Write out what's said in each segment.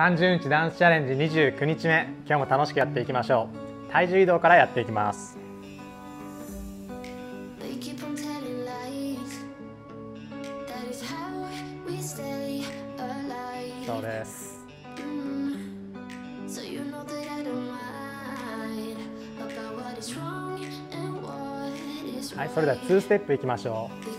30日ダンスチャレンジ29日目。今日も楽しくやっていきましょう。体重移動からやっていきます。そうです。はいそれでは2ステップいきましょう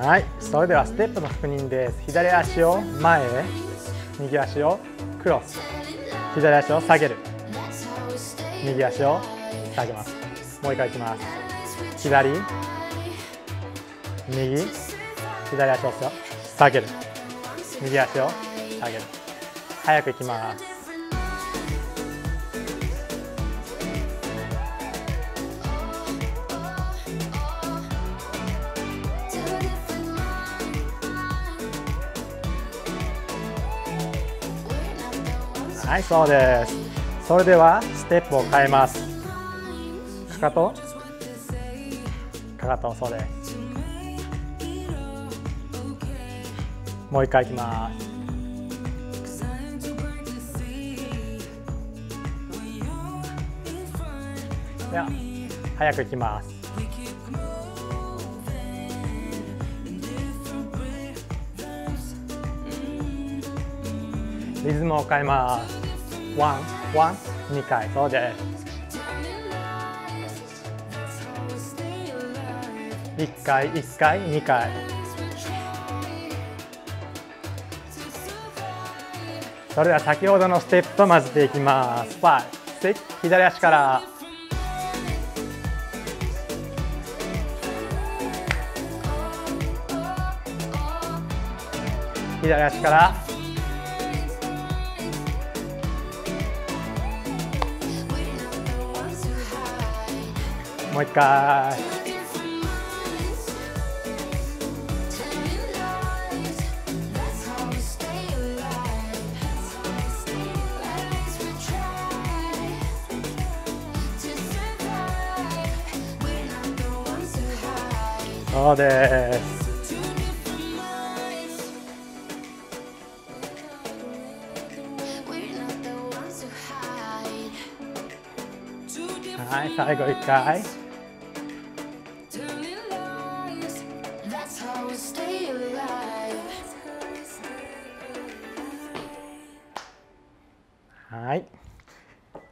はい。それではステップの確認です。左足を前へ。右足をクロス。左足を下げる。右足を下げます。もう一回いきます。左。右。左足を下げる。右足を下げる。早くいきます。はいそうです。それではステップを変えます。かかと？かかとそうです。もう一回いきます。では早くいきます。リズムを変えます。ワンワン2回そうです。1回1回2回。それでは先ほどのステップと混ぜていきます。5 6左足から。左足から。う一回そうですはい最後一回はい。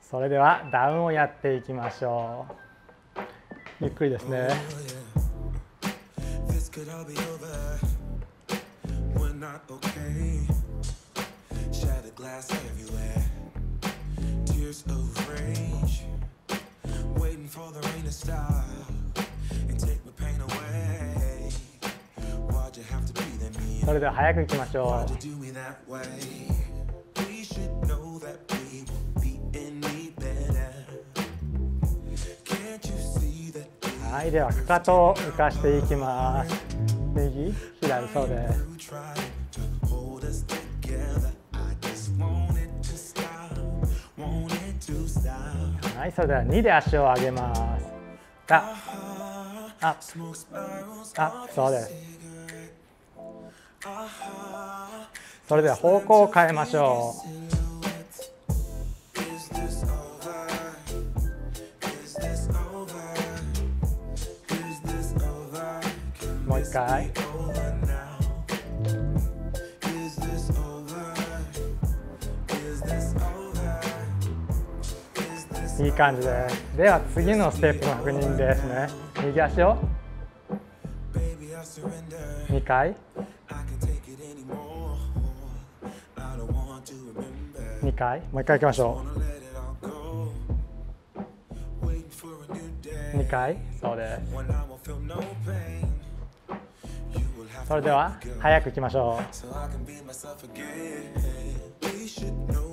それではダウンをやっていきましょう。ゆっくりですねそれでは早くいきましょう。はいではかかとを浮かしていきます。右左そうです。はいそれでは2で足を上げます。あああそうですそれでは方向を変えましょう。もう一回。いい感じで。すでは次のステップの確認ですね。右足を。2回。2回。もう一回行きましょう。2回。そうです。それでは早く行きましょう。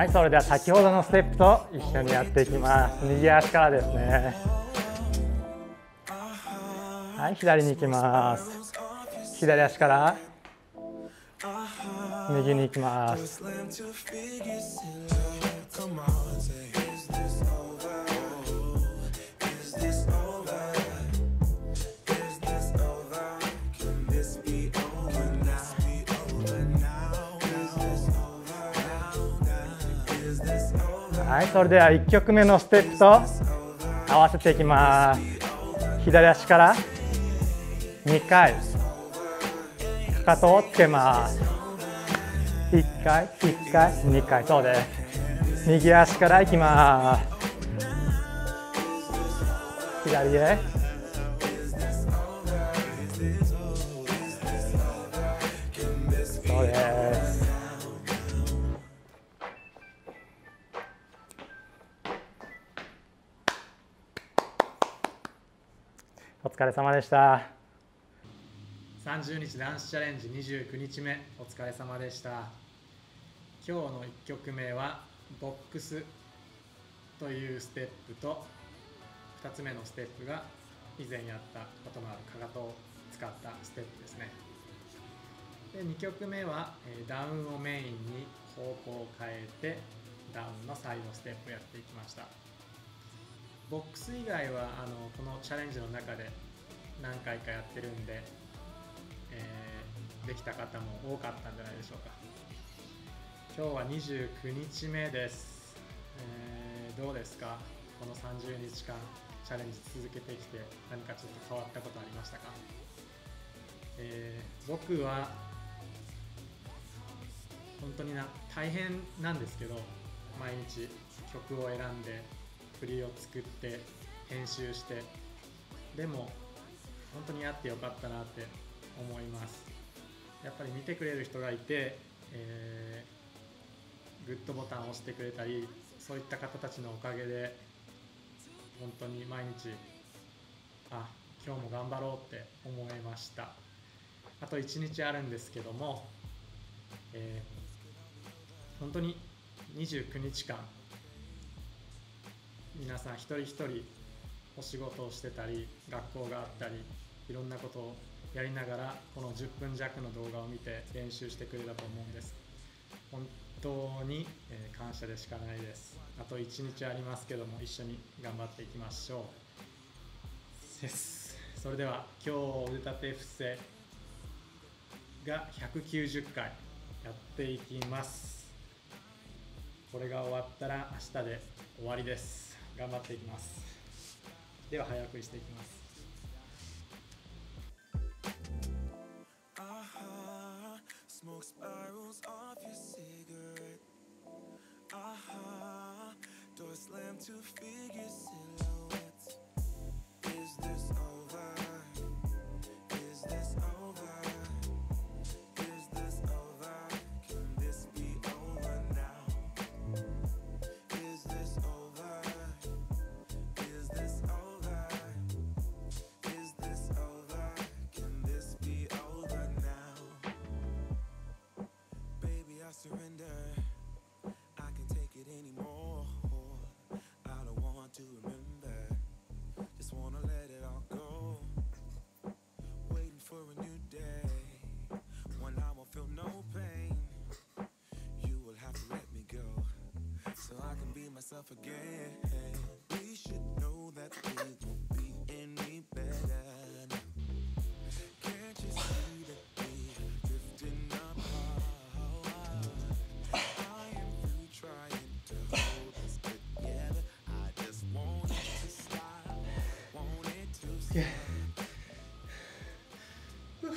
はいそれでは先ほどのステップと一緒にやっていきます。右足からですね。はい左に行きます。左足から。右に行きます。はいそれでは1曲目のステップと合わせていきます。左足から2回かかとをつけます。1回1回2回そうです。右足からいきます。左へ。疲れ様でした。30日男子チャレンジ29日目お疲れ様でした。今日の1曲目はボックスというステップと2つ目のステップが以前やったことのあるかかとを使ったステップですね。で2曲目はダウンをメインに方向を変えてダウンのサイドステップをやっていきました。ボックス以外はあのこのチャレンジの中で何回かやってるんで、えーできた方も多かったんじゃないでしょうか。今日は29日目です、えーどうですか？この30日間チャレンジ続けてきて何かちょっと変わったことありましたか、えー僕は本当にな大変なんですけど毎日曲を選んで振りを作って編集してでも本当にやってよかったなって思います。やっぱり見てくれる人がいて、えーグッドボタンを押してくれたりそういった方たちのおかげで本当に毎日あ今日も頑張ろうって思いました。あと1日あるんですけども、えー本当に29日間皆さん一人一人お仕事をしてたり学校があったりいろんなことをやりながらこの10分弱の動画を見て練習してくれたと思うんです。本当に、えー感謝でしかないです。あと1日ありますけども一緒に頑張っていきましょう。です。それでは今日腕立て伏せが190回やっていきます。これが終わったら明日で終わりです。頑張っていきます。では早送りしていきます。can be myself again. We should know that we won't be any better. Can't you see that we're drifting apart? I am through trying to hold us together. I just want it to stop, want it to stop.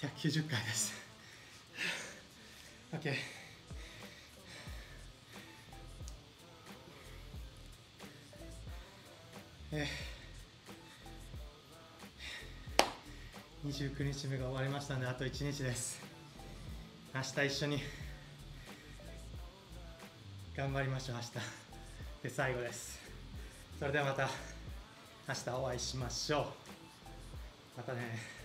190回です OK えー、29日目が終わりましたのであと1日です。明日一緒に。頑張りましょう明日。で最後です。それではまた明日お会いしましょう。またね。